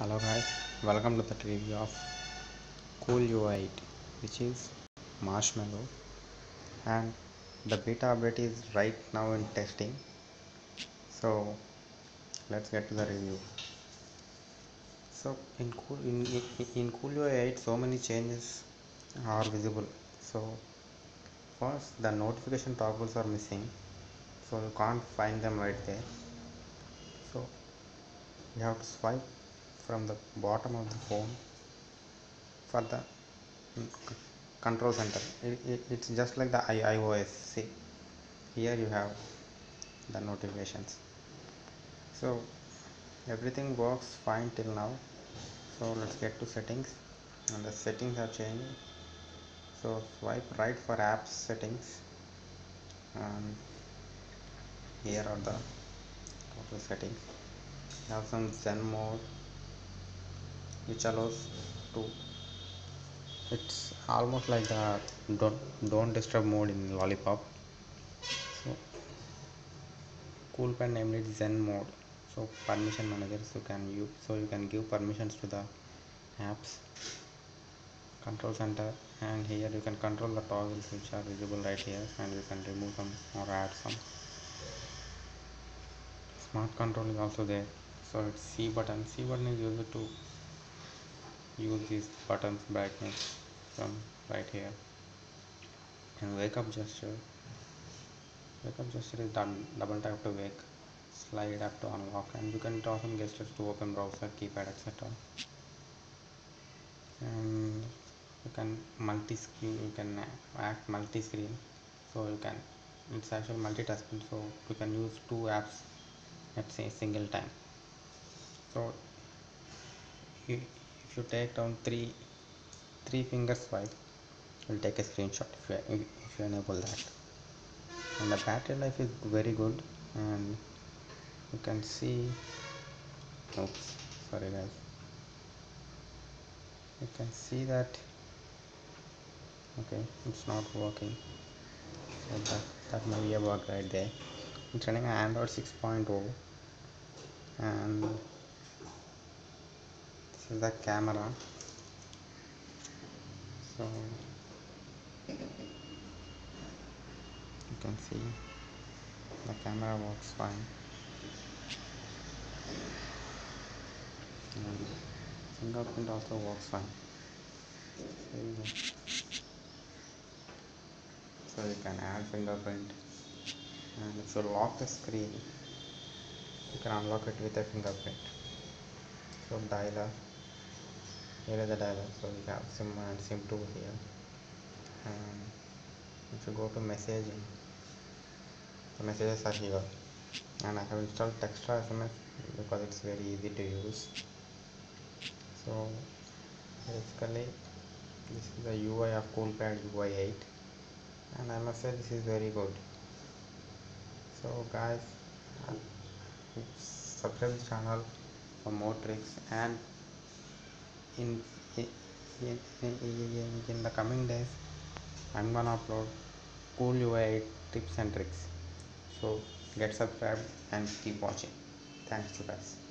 Hello guys, welcome to the review of Cool UI 8 which is Marshmallow. And the beta update is right now in testing. So let's get to the review. So in cool in, in, in cool ui 8 so many changes are visible. So first the notification toggles are missing. So you can't find them right there. So you have to swipe from the bottom of the phone for the control center. It, it, it's just like the ios see here you have the notifications. So everything works fine till now. So let's get to settings. And the settings are changed so swipe right for apps settings. And here are the total settings. Have some zen mode which allows to it's almost like the don't don't disturb mode in lollipop. So Coolpad named it zen mode. So permission managers you can use so you can give permissions to the apps control center and here you can control the toggles which are visible right here and you can remove them or add some. Smart control is also there. So it's c button. C button is used to use these buttons brightness from right here. And wake up gesture. Wake up gesture is done double tap to wake slide up to unlock and you can draw some gestures to open browser keypad etc and you can multi-screen you can act multi-screen so you can it's actually multitasking so you can use two apps at a single time. So if you take down three three finger swipe you'll take a screenshot if you, if you enable that. And the battery life is very good and you can see oops sorry guys. You can see that okay it's not working. So that, that may be a bug right there. It's running an android 6.0 and the camera. So you can see the camera works fine. And fingerprint also works fine. So you, can add fingerprint. And if you lock the screen. You can unlock it with a fingerprint. So dialer here the dialer so we have sim and sim tool here. And if you go to messaging the messages are here. And I have installed Textra SMS because it's very easy to use. So basically this is the UI of CoolPad UI 8 and I must say this is very good. So guys uh, subscribe this channel for more tricks and in in, in, in, the coming days I'm gonna upload cool UI tips and tricks. So get subscribed and keep watching. Thanks you guys